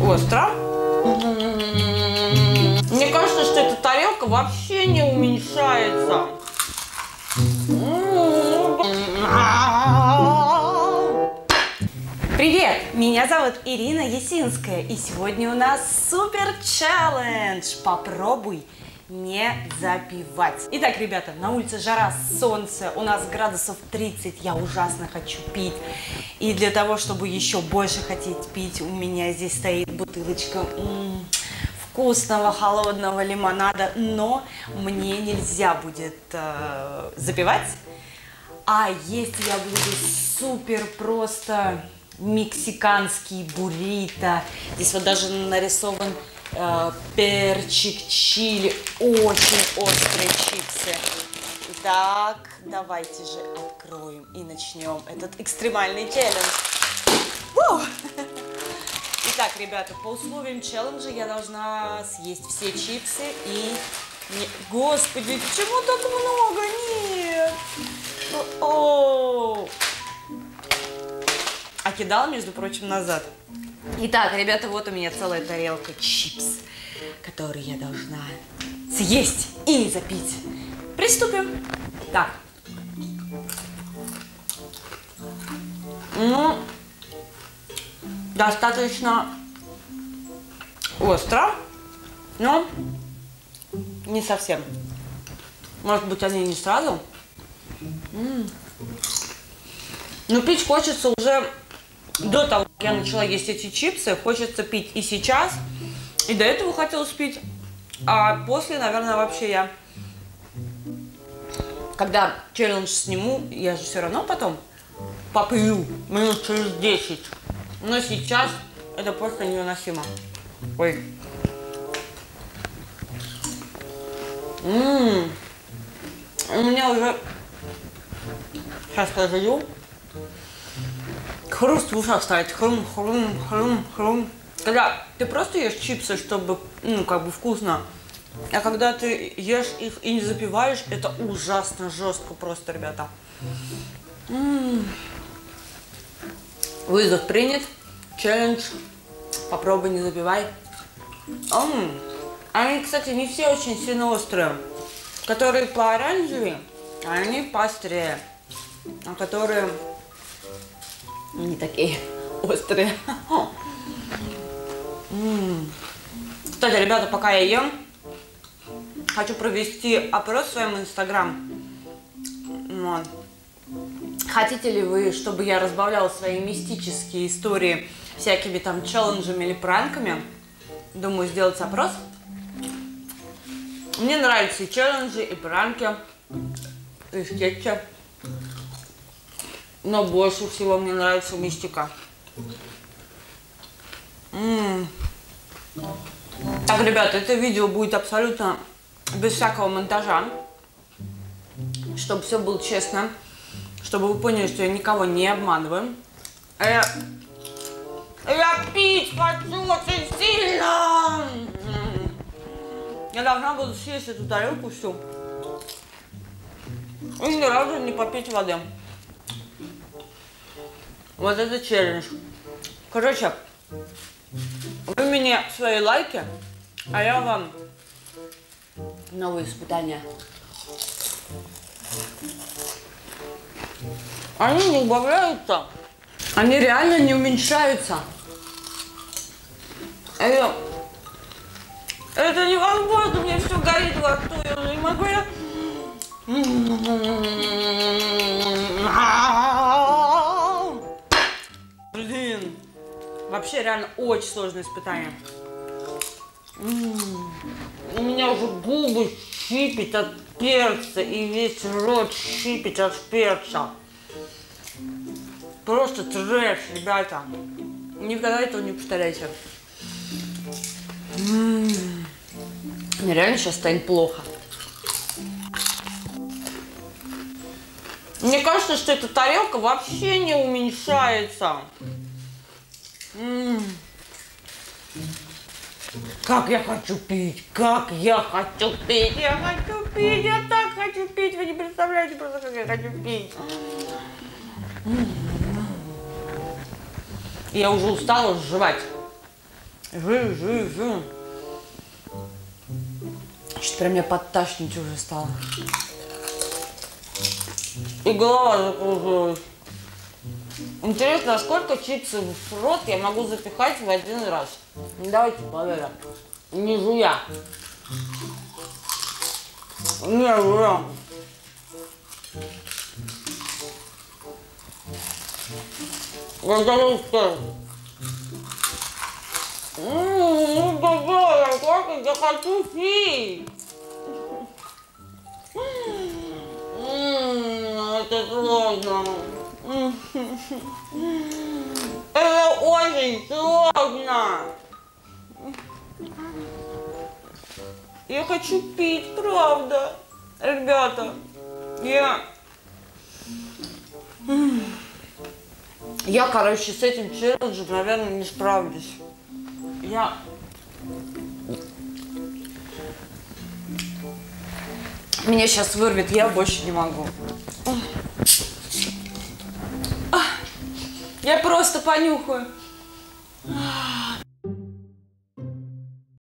Остро. Мне кажется, что эта тарелка вообще не уменьшается. Привет! Меня зовут Ирина Есинская, и сегодня у нас супер челлендж. Попробуй не запивать. Итак, ребята, на улице жара, солнце, у нас градусов 30, я ужасно хочу пить. И для того, чтобы еще больше хотеть пить, у меня здесь стоит бутылочка вкусного холодного лимонада, но мне нельзя будет э, запивать. А есть я буду супер просто мексиканский буррито. Здесь вот даже нарисован э, перчик, чили, очень острые чипсы. Итак, давайте же откроем и начнем этот экстремальный челлендж. Итак, ребята, по условиям челленджа я должна съесть все чипсы и... Не... Господи, почему так много? Нет! О -о -о а кидал, между прочим, назад. Итак, ребята, вот у меня целая тарелка чипс, которые я должна съесть и запить. Приступим. Так. Ну, достаточно остро, но не совсем. Может быть, они не сразу. М. Но пить хочется уже до того, как я начала есть эти чипсы, хочется пить и сейчас, и до этого хотелось пить, а после, наверное, вообще я, когда челлендж сниму, я же все равно потом попью минут через 10, но сейчас это просто невыносимо. Ой. Ммм. У меня уже... Сейчас разлью хруст в ушах ставить, хрум, хрум, хрум, хрум. Когда ты просто ешь чипсы, чтобы, ну, как бы вкусно, а когда ты ешь их и не запиваешь, это ужасно жестко просто, ребята. М -м -м. Вызов принят. Челлендж. Попробуй, не запивай. М -м. Они, кстати, не все очень сильно острые. Которые по оранжевые, они поострее. А которые не такие острые. Кстати, ребята, пока я ем, хочу провести опрос в своем инстаграм. Вот. Хотите ли вы, чтобы я разбавляла свои мистические истории всякими там челленджами или пранками? Думаю, сделать опрос. Мне нравятся и челленджи, и пранки, и скетчи. Но больше всего мне нравится мистика. М -м -м. Так, ребята, это видео будет абсолютно без всякого монтажа. Чтобы все было честно. Чтобы вы поняли, что я никого не обманываю. Я, я пить хочу очень сильно. Я должна буду съесть эту тарелку всю. И ни разу не попить воды. Вот это челлендж. Короче, вы мне свои лайки, а я вам новые испытания. Они не убавляются. Они реально не уменьшаются. Это, это невозможно, мне все горит во рту, я не могу я... Вообще реально очень сложное испытание. У меня уже губы щипит от перца и весь рот щипит от перца. Просто трэш, ребята. Никогда этого не повторяйте. Мне реально сейчас станет плохо. Мне кажется, что эта тарелка вообще не уменьшается. Как я хочу пить, как я хочу пить, я хочу пить, я так хочу пить, вы не представляете просто, как я хочу пить. Я уже устала жевать. Жи, жи, жи. Что-то прям меня подташнить уже стало. И голова закружилась. Интересно, а сколько чипсов в рот я могу запихать в один раз? Давайте проверим. Не жуя. Не жуя. Ммм, какая, сколько я хочу пить. Ммм, это сложно. Это очень сложно. Я хочу пить, правда. Ребята, я... Я, короче, с этим челленджем, наверное, не справлюсь. Я... Меня сейчас вырвет, я больше не могу. Я просто понюхаю.